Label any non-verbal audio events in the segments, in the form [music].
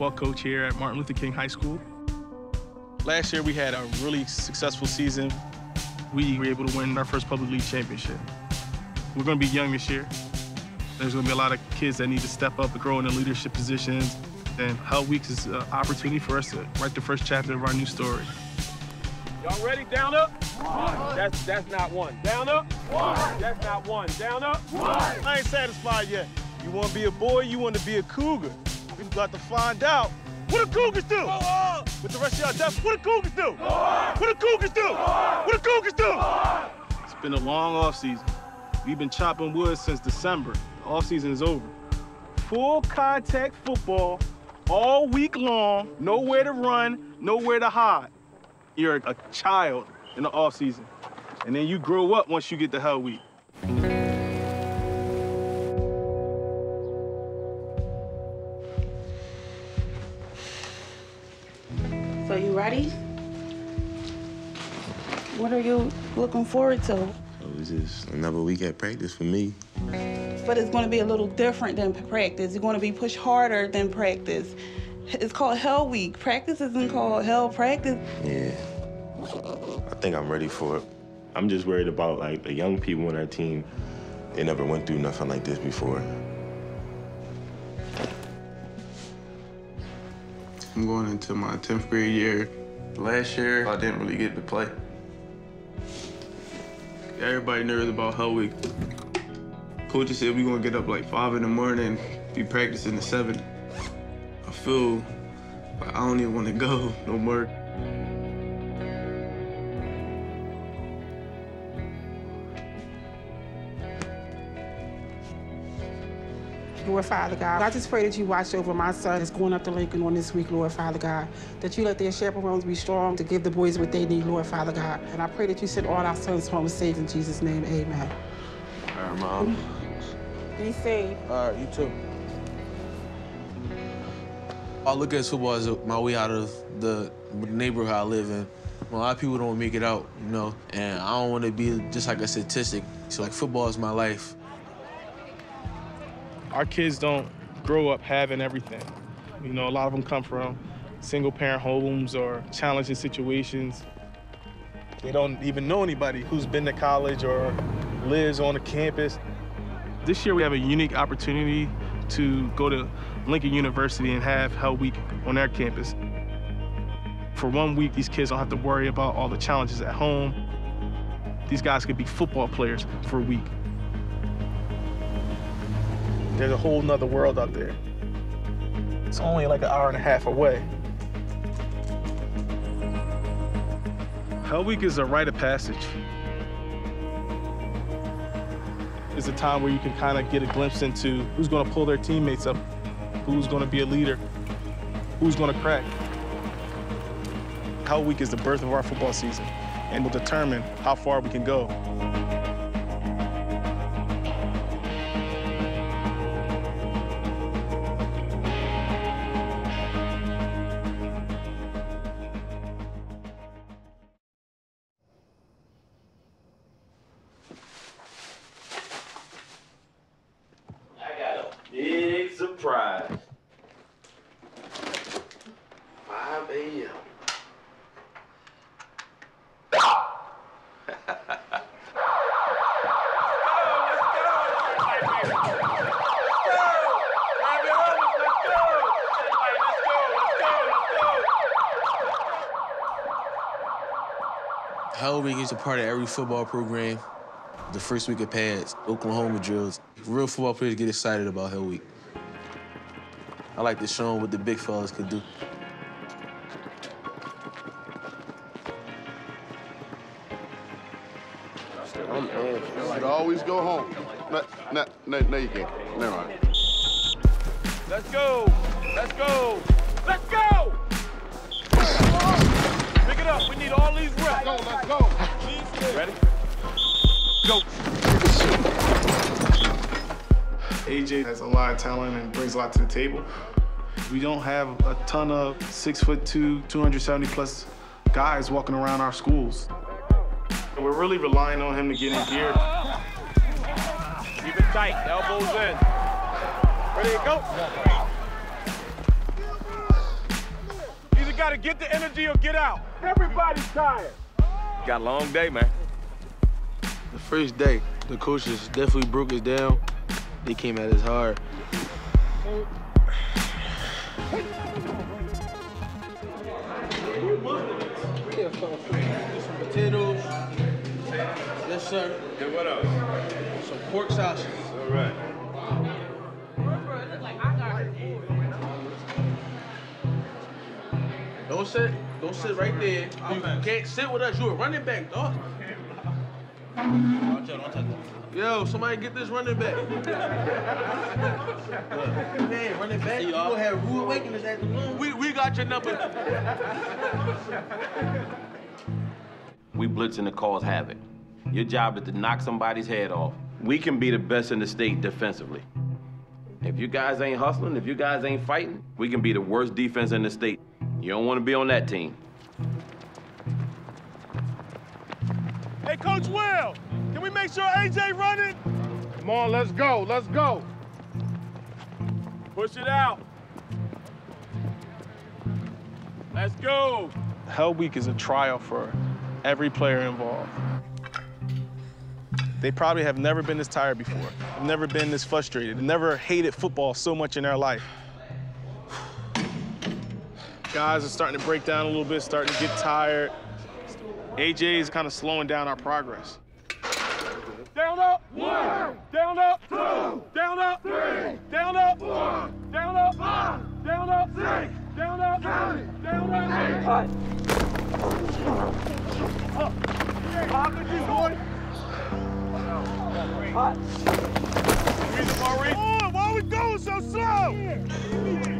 football coach here at Martin Luther King High School. Last year we had a really successful season. We were able to win our first public league championship. We're going to be young this year. There's going to be a lot of kids that need to step up and grow in the leadership positions. And Hell Weeks is an opportunity for us to write the first chapter of our new story. Y'all ready? Down up? One. That's that's not one. Down up? One. That's not one. Down up? One. I ain't satisfied yet. You want to be a boy, you want to be a cougar. We got to find out what the Cougars do. With the rest of y'all deaf, what the Cougars do? What the Cougars do? What the Cougars do? It's been a long off season. We've been chopping wood since December. The off season is over. Full contact football all week long, nowhere to run, nowhere to hide. You're a child in the off season. And then you grow up once you get to Hell Week. So? What are you looking forward to? Oh, it was just another week at practice for me. But it's going to be a little different than practice. It's going to be pushed harder than practice. It's called Hell Week. Practice isn't mm-hmm. called Hell Practice. Yeah. I think I'm ready for it. I'm just worried about like the young people on our team. They never went through nothing like this before. I'm going into my 10th grade year. Last year, I didn't really get to play. Everybody nervous about Hell Week. Coach said we're gonna get up like 5 in the morning, be practicing at 7. I feel like I don't even want to [laughs] go no more. Lord Father God, I just pray that you watch over my son that's going up to Lincoln on this week, Lord Father God. That you let their chaperones be strong to give the boys what they need, Lord Father God. And I pray that you send all our sons home safe in Jesus' name, amen. All right, Mom. Be safe. All right, you too. I look at football as my way out of the neighborhood I live in. A lot of people don't make it out, you know, and I don't want to be just like a statistic. So, like, football is my life. Our kids don't grow up having everything. You know, a lot of them come from single parent homes or challenging situations. They don't even know anybody who's been to college or lives on a campus. This year we have a unique opportunity to go to Lincoln University and have Hell Week on their campus. For one week, these kids don't have to worry about all the challenges at home. These guys could be football players for a week. There's a whole nother world out there. It's only like an hour and a half away. Hell Week is a rite of passage. It's a time where you can kind of get a glimpse into who's going to pull their teammates up, who's going to be a leader, who's going to crack. Hell Week is the birth of our football season and will determine how far we can go. Is a part of every football program. The first week of pads, Oklahoma drills. Real football players get excited about Hell Week. I like to show them what the big fellas can do. I'm You should always go home. No, no, no, no, you can't. Never mind. Let's go. Let's go. Let's go. Pick it up. We need all these reps. Let's go, let's go. Ready? Go. AJ has a lot of talent and brings a lot to the table. We don't have a ton of six foot two, 270 plus guys walking around our schools. We're really relying on him to get in gear. Keep it tight. Elbows in. Ready to go. Got to get the energy or get out. Everybody's tired. Got a long day, man. The first day, the coaches definitely broke us down. They came at us hard. Some potatoes. Yes, sir. And what else? Some pork sausage. All right. Don't sit. Don't sit right there. You can't sit with us. You a running back, dog. Yo, somebody get this running back. [laughs] Man, running back. You gonna have rude awakening this afternoon. We, we got your number. We blitzing to cause havoc. Your job is to knock somebody's head off. We can be the best in the state defensively. If you guys ain't hustling, if you guys ain't fighting, we can be the worst defense in the state. You don't want to be on that team. Hey, Coach Will, can we make sure AJ running? Come on, let's go, let's go. Push it out. Let's go. Hell Week is a trial for every player involved. They probably have never been this tired before, They've never been this frustrated, They've never hated football so much in their life. Guys are starting to break down a little bit, starting to get tired. AJ is kind of slowing down our progress. Down up. One. Down up. Two. Down up. Three. Down up. One. Down up. Five. Down up. Six. Down up. Seven. Down up. Eight. Pop it, you boy. Oh, why are we going so slow? What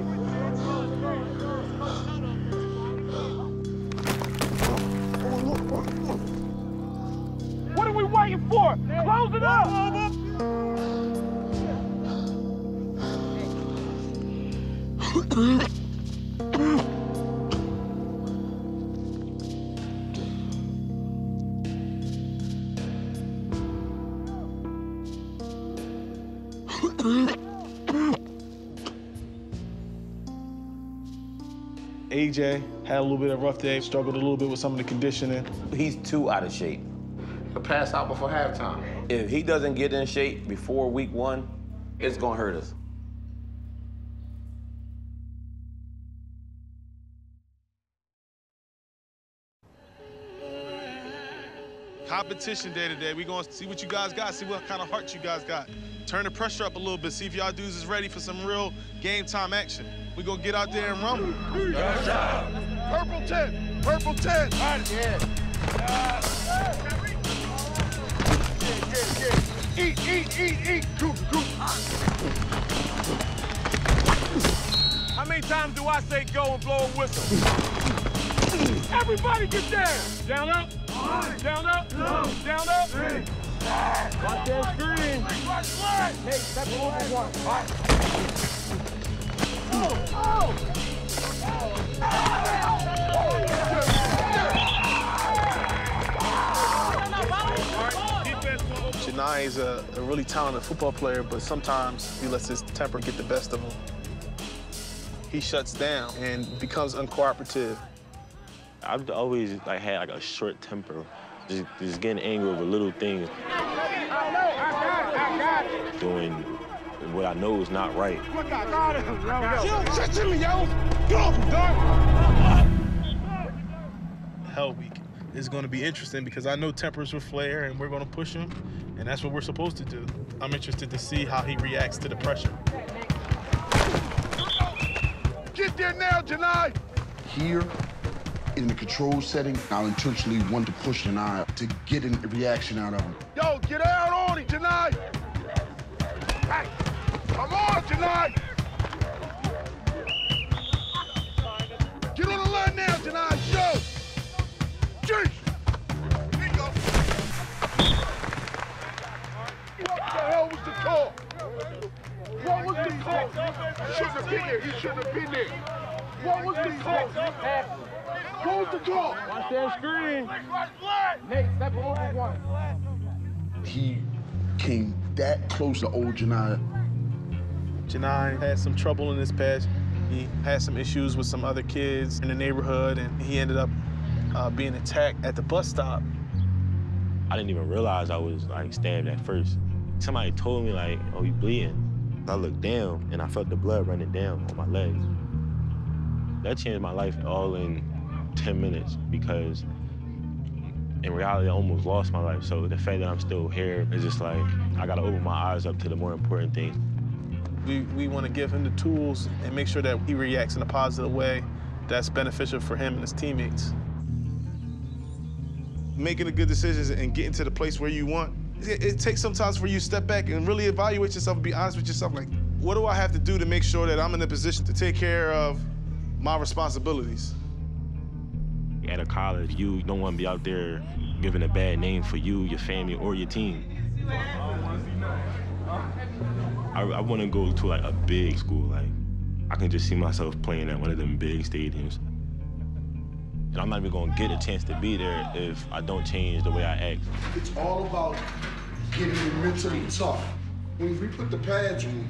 AJ had a little bit of rough day, struggled a little bit with some of the conditioning. He's too out of shape. To pass out before halftime. If he doesn't get in shape before week one, it's gonna hurt us. Competition day today. We're going to see what you guys got, see what kind of heart you guys got. Turn the pressure up a little bit, see if y'all dudes is ready for some real game time action. We're going to get out there and rumble. Purple 10, purple 10. Eat, eat, eat, eat. Coop, coop. How many times do I say go and blow a whistle? Everybody get down. Down up. Down up. Down up. Watch that screen. Hey, that's over one. Janai is a, a really talented football player, but sometimes he lets his temper get the best of him. He shuts down and becomes uncooperative. I've always like had like a short temper, just, just getting angry over little things, doing what I know is not right. Shut to me, yo. Get off him, dog. Hell Week is going to be interesting because I know tempers will flare and we're going to push him, and that's what we're supposed to do. I'm interested to see how he reacts to the pressure. Get there now, Janai. Here, in the control setting, I'll intentionally want to push an eye to get a reaction out of him. Yo, get out on it, Janai. Hey, come on, Janai. What was? He shouldn't have been there. He shouldn't have been there. What was the call? Who's the call? Watch that screen. Nate, step over one. He came that close to old Janiyah. Janai had some trouble in his past. He had some issues with some other kids in the neighborhood, and he ended up uh, being attacked at the bus stop. I didn't even realize I was like stabbed at first. Somebody told me like, oh, you bleeding. I looked down and I felt the blood running down on my legs. That changed my life all in 10 minutes because in reality, I almost lost my life. So the fact that I'm still here is just like, I gotta open my eyes up to the more important things. We, we want to give him the tools and make sure that he reacts in a positive way that's beneficial for him and his teammates. Making the good decisions and getting to the place where you want, it, it takes sometimes for you to step back and really evaluate yourself and be honest with yourself. Like, what do I have to do to make sure that I'm in a position to take care of my responsibilities? At a college, you don't want to be out there giving a bad name for you, your family, or your team. I, I want to go to like a big school. Like, I can just see myself playing at one of them big stadiums. And I'm not even gonna get a chance to be there if I don't change the way I act. It's all about getting you mentally tough. When we put the pads on,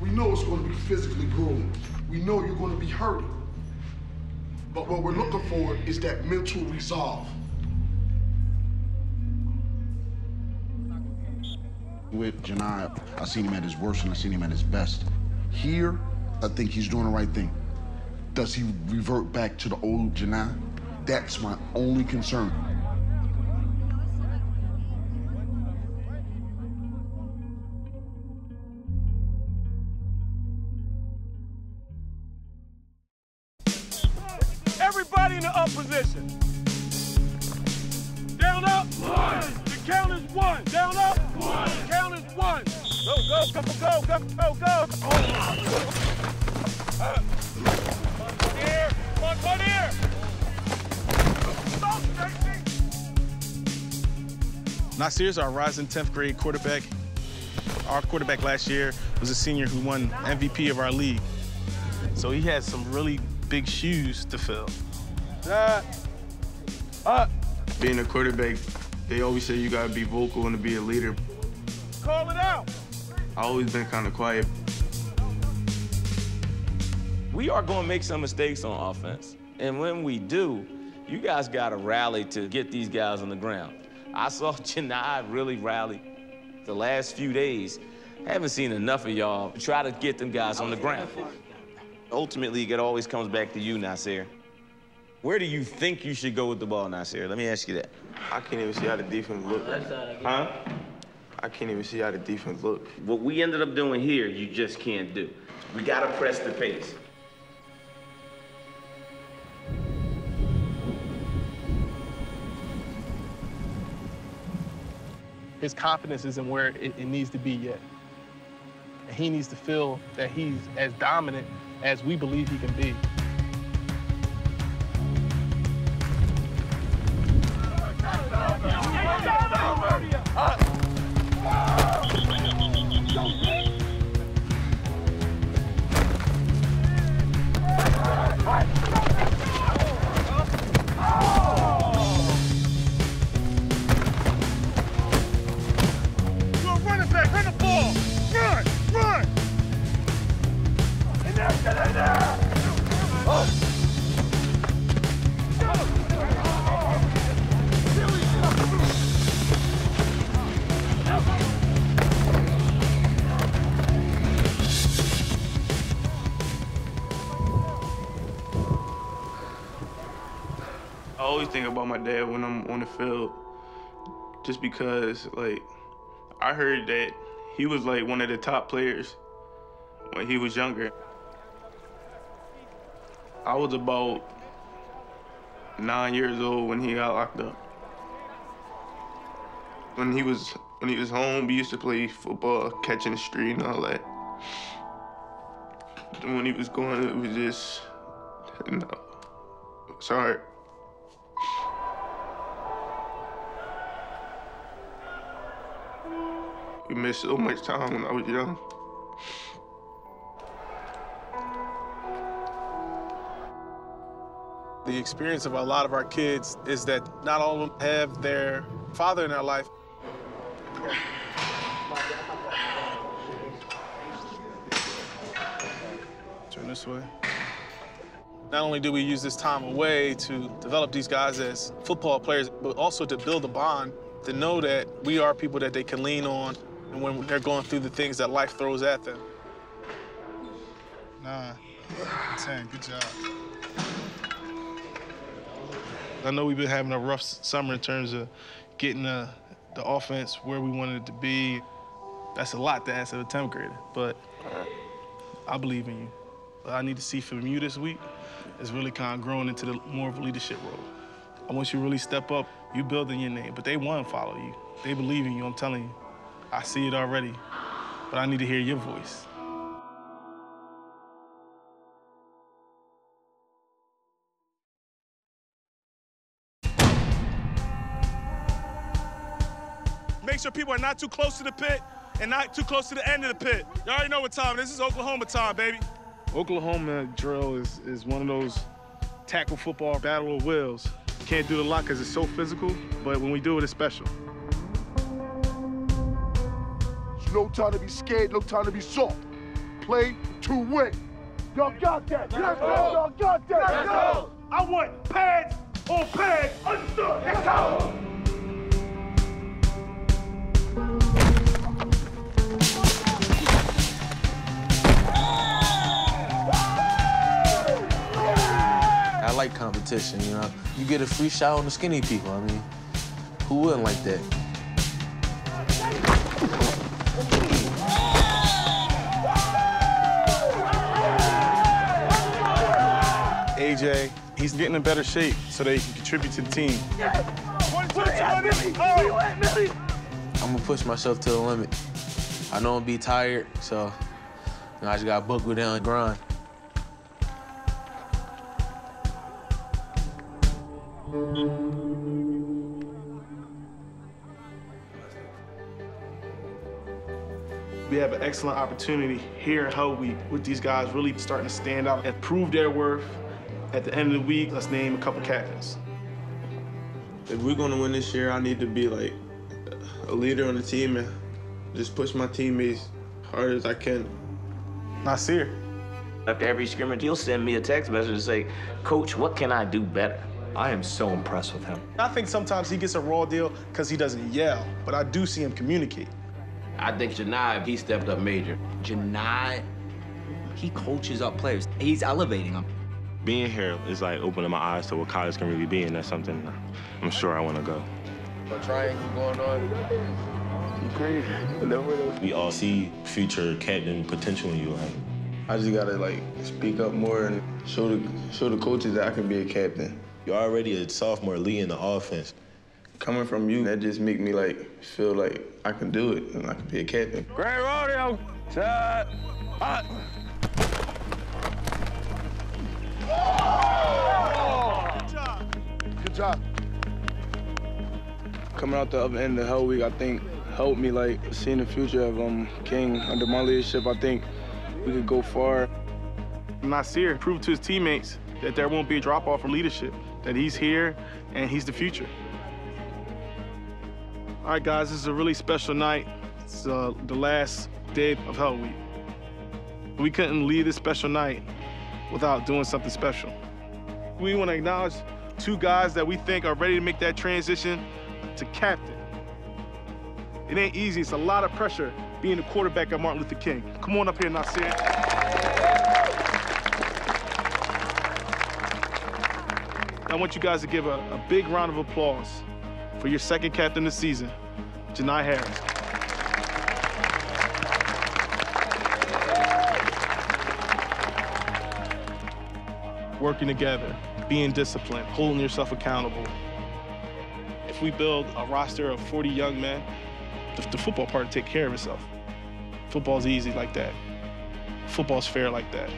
we know it's going to be physically grueling. We know you're going to be hurting. But what we're looking for is that mental resolve. With Janiyah, I seen him at his worst and I seen him at his best. Here, I think he's doing the right thing. Does he revert back to the old Janiyah? That's my only concern. Everybody in the up position. Down up. One. The count is one. Down up. One. The count is one. Go, go, go, go, go, go, go. Uh, one here. One, one here. Stop, Nasir is our rising 10th grade quarterback. Our quarterback last year was a senior who won MVP of our league. So he has some really big shoes to fill. Uh, uh, Being a quarterback, they always say you gotta be vocal and to be a leader. call it out. I always been kind of quiet. We are going to make some mistakes on offense. And when we do, you guys got to rally to get these guys on the ground. I saw [laughs] Janai really rally the last few days. I Haven't seen enough of y'all try to get them guys on the ground. Ultimately, it always comes back to you, Nasir. Where do you think you should go with the ball, Nasir? Let me ask you that. I can't even see how the defense look. Huh? I can't even see how the defense look. What we ended up doing here, you just can't do. We gotta press the pace. His confidence isn't where it, it needs to be yet. And he needs to feel that he's as dominant as we believe he can be. Always think about my dad when I'm on the field, just because, like, I heard that he was like one of the top players when he was younger. I was about nine years old when he got locked up. When he was when he was home, we used to play football, catching the street and all that. And when he was going, it was just, it's hard. We missed so much time when I was young. The experience of a lot of our kids is that not all of them have their father in their life. Turn this way. Not only do we use this time away to develop these guys as football players, but also to build a bond, to know that we are people that they can lean on and when they're going through the things that life throws at them. Nine, 10, good job. I know we've been having a rough summer in terms of getting the, the offense where we wanted it to be. That's a lot to ask of a 10th grader, but I believe in you. I need to see from you this week is really kind of growing into the more of a leadership role. I want you to really step up. You building your name, but they want to follow you. They believe in you, I'm telling you. I see it already, but I need to hear your voice. Make sure people are not too close to the pit and not too close to the end of the pit. Y'all already know what time. This is Oklahoma time, baby. Oklahoma drill is, is one of those tackle football battle of wills. Can't do it a lot because it's so physical, but when we do it, it's special. There's no time to be scared, no time to be soft. Play to win. Y'all got that. Let's go. Y'all got that. Let's go. I want pads on pads. Understood. Let's go. Like competition, you know. You get a free shot on the skinny people. I mean, who wouldn't like that? AJ, he's getting in better shape so that he can contribute to the team. I'm gonna push myself to the limit. I know I'm be tired, so you know, I just gotta buckle down and grind. We have an excellent opportunity here at Hell Week with these guys really starting to stand out and prove their worth. At the end of the week, let's name a couple captains. If we're gonna win this year, I need to be like a leader on the team and just push my teammates hard as I can. Nasir. After every scrimmage, he'll send me a text message and say, Coach, what can I do better? I am so impressed with him. I think sometimes he gets a raw deal because he doesn't yell, but I do see him communicate. I think Janai, he stepped up major. Janai, he coaches up players. He's elevating them. Being here is like opening my eyes to what college can really be, and that's something I'm sure I want to go. A triangle going on. You crazy. We all see future captain potential in you, right? I just gotta like speak up more and show the show the coaches that I can be a captain. You're already a sophomore leading the offense. Coming from you, that just make me like feel like I can do it and I can be a captain. Great rodeo. Set. Hot. Good job. Coming out the other end of Hell Week, I think helped me like seeing the future of um King under my leadership. I think we could go far. Nasir proved to his teammates that there won't be a drop off from leadership, that he's here and he's the future. All right, guys, this is a really special night. It's uh, the last day of Hell Week. We couldn't leave this special night without doing something special. We want to acknowledge two guys that we think are ready to make that transition to captain. It ain't easy. It's a lot of pressure being the quarterback of Martin Luther King. Come on up here, Nasir. I want you guys to give a, a big round of applause for your second captain this season, Janai Harris. Working together, being disciplined, holding yourself accountable. If we build a roster of 40 young men, the, the football part will take care of itself. Football's easy like that. Football's fair like that.